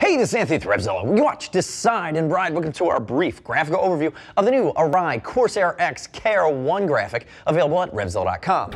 Hey, this is Anthony with Revzilla. We watch, decide, and ride. Welcome to our brief graphical overview of the new Arai Corsair X KR1 graphic available at Revzilla.com.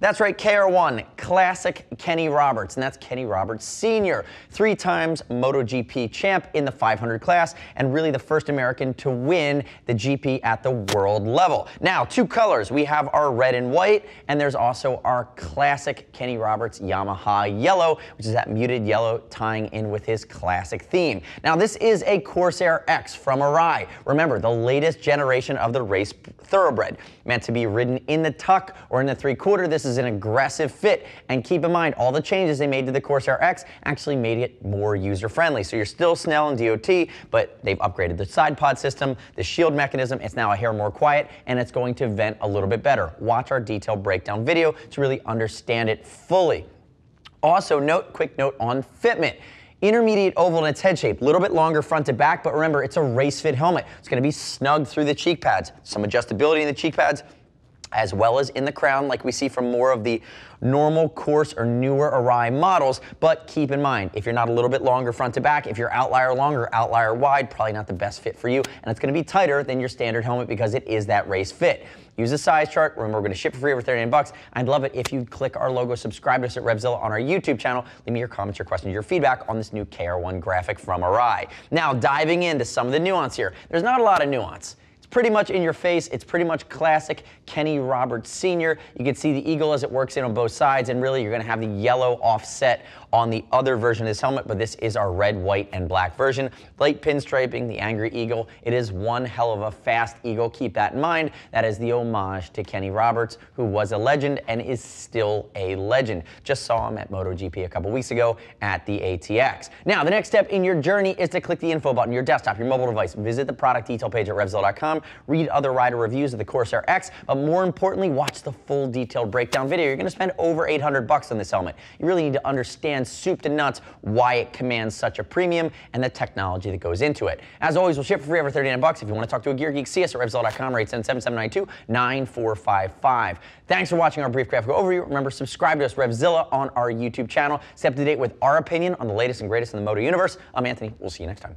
That's right, KR1, classic Kenny Roberts, and that's Kenny Roberts Sr., three times MotoGP champ in the 500 class, and really the first American to win the GP at the world level. Now, two colors. We have our red and white, and there's also our classic Kenny Roberts Yamaha yellow, which is that muted yellow tying in with his classic theme. Now, this is a Corsair X from Arai. Remember, the latest generation of the race thoroughbred, meant to be ridden in the tuck or in the three quarter. This is an aggressive fit. And keep in mind, all the changes they made to the Corsair X actually made it more user friendly. So you're still Snell and DOT, but they've upgraded the side pod system, the shield mechanism. It's now a hair more quiet and it's going to vent a little bit better. Watch our detailed breakdown video to really understand it fully. Also, note, quick note on fitment intermediate oval in its head shape, a little bit longer front to back, but remember, it's a race fit helmet. It's gonna be snug through the cheek pads. Some adjustability in the cheek pads, as well as in the crown like we see from more of the normal course or newer Arai models. But keep in mind, if you're not a little bit longer front to back, if you're outlier longer, outlier wide, probably not the best fit for you. And it's gonna be tighter than your standard helmet because it is that race fit. Use a size chart. Remember, we're going to ship for free over 39 bucks. I'd love it if you click our logo, subscribe to us at Revzilla on our YouTube channel. Leave me your comments, your questions, your feedback on this new KR1 graphic from Arai. Now, diving into some of the nuance here. There's not a lot of nuance. It's pretty much in your face. It's pretty much classic Kenny Roberts Sr. You can see the eagle as it works in on both sides, and really you're going to have the yellow offset on the other version of this helmet, but this is our red, white, and black version. Light pinstriping, the Angry Eagle. It is one hell of a fast eagle. Keep that in mind. That is the homage to Kenny Roberts, who was a legend and is still a legend. Just saw him at MotoGP a couple weeks ago at the ATX. Now, the next step in your journey is to click the info button, your desktop, your mobile device. Visit the product detail page at Revzilla.com. Read other rider reviews of the Corsair X, but more importantly, watch the full detailed breakdown video. You're going to spend over 800 bucks on this helmet. You really need to understand soup to nuts why it commands such a premium and the technology that goes into it. As always, we'll ship for free over 39 bucks. If you want to talk to a gear geek, see us at revzilla.com, rate 9455 Thanks for watching our brief graphical overview. Remember, subscribe to us, Revzilla, on our YouTube channel. Stay up to date with our opinion on the latest and greatest in the moto universe. I'm Anthony. We'll see you next time.